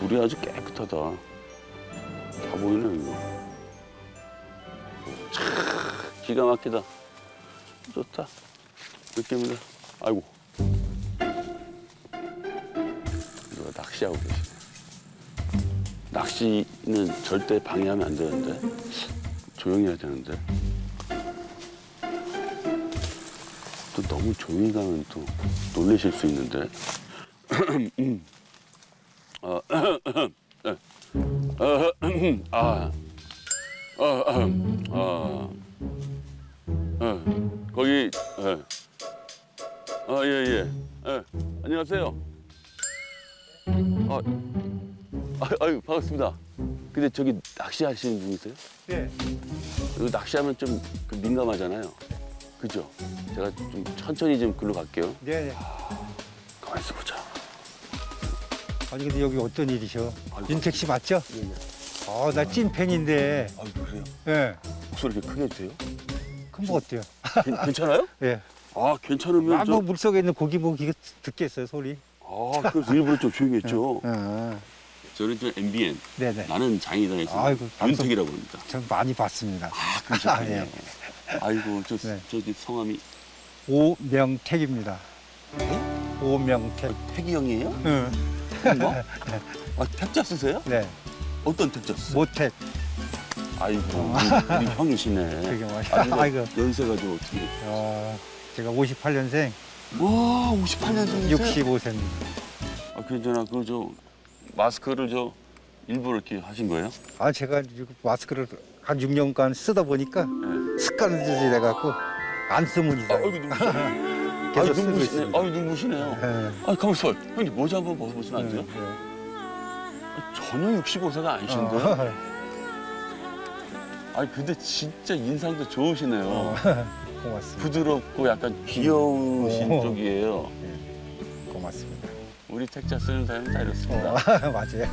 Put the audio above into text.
물이 아주 깨끗하다. 다 보이네 이거. 참 기가 막히다. 좋다. 느낌이다. 아이고. 누가 낚시하고 계시네. 낚시는 절대 방해하면 안 되는데 조용히 해야 되는데 또 너무 조용히 가면 또 놀라실 수 있는데 어, 어, 아, 어, 어, 어, 어, 거기, 예. 아, 예, 예, 예. 안녕하세요. 아, 아, 아유, 반갑습니다. 근데 저기 낚시하시는 분이세요? 예. 이거 낚시하면 좀 그 민감하잖아요. 그죠? 제가 좀 천천히 좀 글로 갈게요. 네. 네. 가만히 있어 보자. 아니 근데 여기 어떤 일이셔? 윤택 씨 맞죠? 예, 예. 아, 나 찐팬인데. 아, 그래요? 예. 목소리 이렇게 크게 해도 돼요? 그럼 뭐 어때요? 괜- 괜찮아요? 예. 아, 괜찮으면 아, 저... 뭐 물속에 있는 고기 뭐 이거 듣겠어요, 소리? 아, 그래서 일부러 좀 조용히 했죠. 아, 저는 좀 MBN, 네네. 나는 장이다에서 아이고, 방송- 윤택이라고 합니다. 전 많이 봤습니다. 아, 그러셨군요. 예. 아이고, 저, 네. 저기 성함이 오명택입니다. 오명택. 택이 형이에요? 응. 뭐? 아, 택자 쓰세요? 네. 어떤 택자 쓰세요? 모택. 아이고, 우리, 우리 형이시네. 그게 뭐야. 아, 아이고. 연세가 좀 어떻게. 어, 제가 58년생, 와, 58년생이세요? 65세입니다. 아, 괜찮아. 그, 저, 마스크를 저, 일부러 이렇게 하신 거예요? 아, 제가 마스크를 한 6년간 쓰다 보니까 네. 습관이 돼갖고 안 쓰면 아, 이상. 아이고, 눈부시네. 계속 아이고, 쓰고 눈부시네. 있습니다. 아이고, 눈부시네요. 예. 아, 가만있어. 형님, 모자 한번 벗어보시면 안 돼요? 예, 예. 아, 전혀 65세가 아니신데? 어, 아니, 근데 진짜 인상도 좋으시네요. 어, 고맙습니다. 부드럽고 약간 귀여우신 어. 쪽이에요. 고맙습니다. 우리 택자 쓰는 사람은 다 이렇습니다. 어, 맞아요.